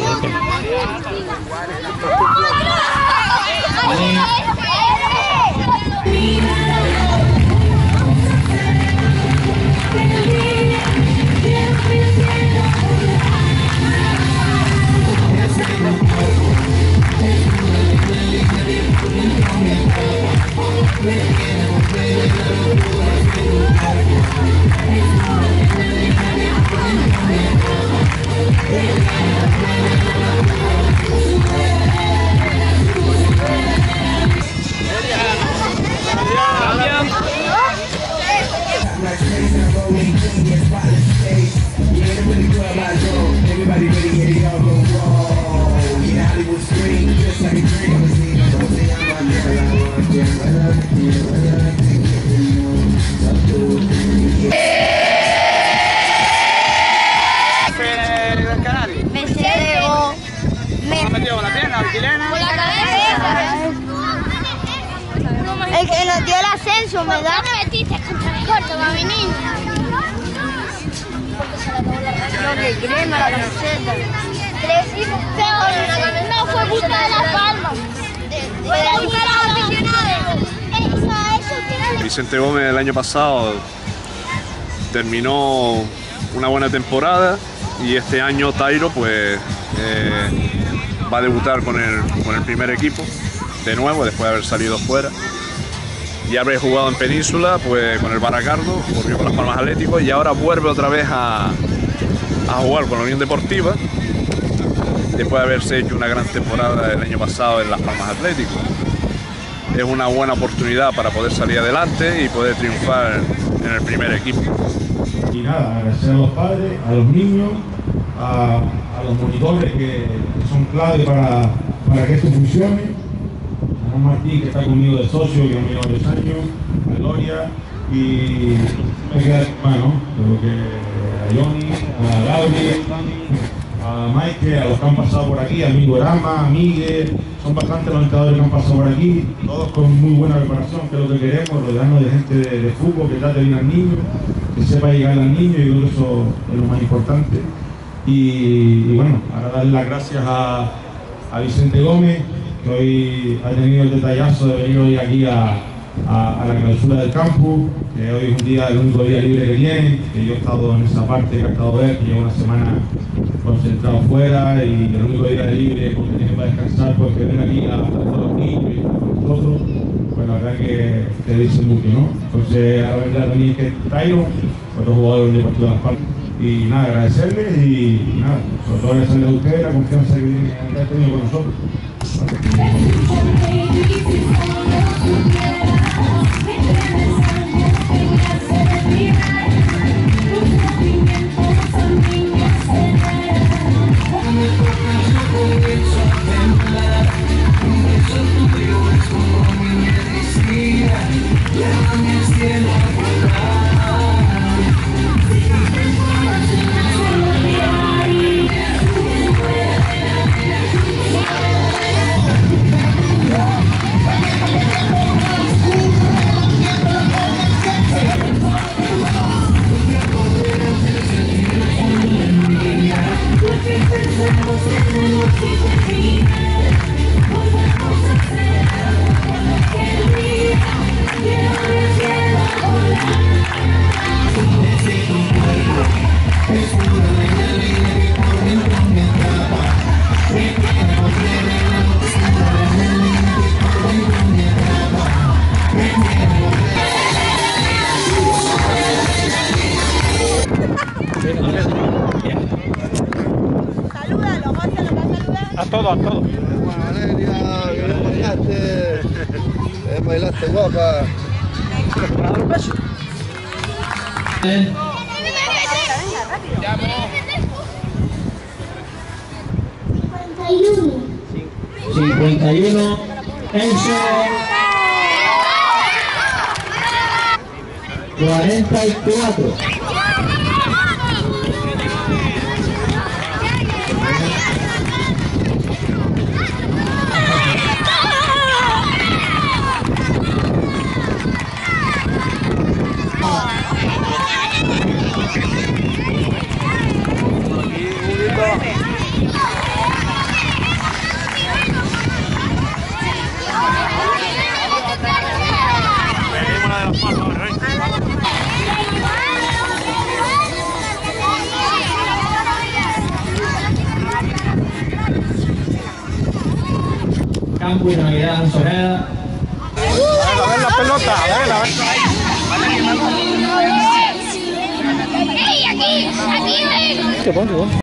del Canario? El que me crema, la camiseta. Pero no fue las palmas. Fue de. Vicente Gómez el año pasado terminó una buena temporada y este año Tairo pues eh, va a debutar con el, con el primer equipo de nuevo después de haber salido fuera. Ya habré jugado en Península pues con el Baracardo, volvió con las Palmas Atléticos y ahora vuelve otra vez a, a jugar con la Unión Deportiva después de haberse hecho una gran temporada el año pasado en las Palmas Atléticos es una buena oportunidad para poder salir adelante y poder triunfar en el primer equipo. Y nada, agradecer a los padres, a los niños, a, a los monitores que, son clave para, para que esto funcione, a Juan Martín que está conmigo de socio, que venido varios años, a Gloria y me queda, bueno, creo que a Johnny, a Gabriel, a Mike, a los que han pasado por aquí, a Amigo Erama, a Miguel, son bastantes los entrenadores que han pasado por aquí, todos con muy buena preparación, que es lo que queremos, rodearnos de gente de, fútbol que trate bien al niño, que sepa llegar al niño, y creo que eso es lo más importante. Y, y bueno, ahora darle las gracias a, a Vicente Gómez, que hoy ha tenido el detallazo de venir hoy aquí a, a- a la clausura del campus, que hoy es un día, el único día libre que tiene, que yo he estado en esa parte que ha estado ver, que llevo una semana concentrado fuera y el único día libre porque tiene para descansar, pues que ven aquí a, a los niños y con nosotros, pues la verdad que te dice mucho, ¿no? Entonces ahora vendrá también que Tairo, otro jugador del Deportivo de Las Palmas. Y nada, agradecerles y, y nada, sobre todo agradecerles a ustedes la confianza que tienen que han tenido con nosotros. Thank you. A todos, a guapa. cincuenta y uno. Enzo. cuarenta y cuatro Campo y Navidad Anzoreda. A ver la pelota, a ver, a ver. ¡Ey, aquí! ¡Aquí ven!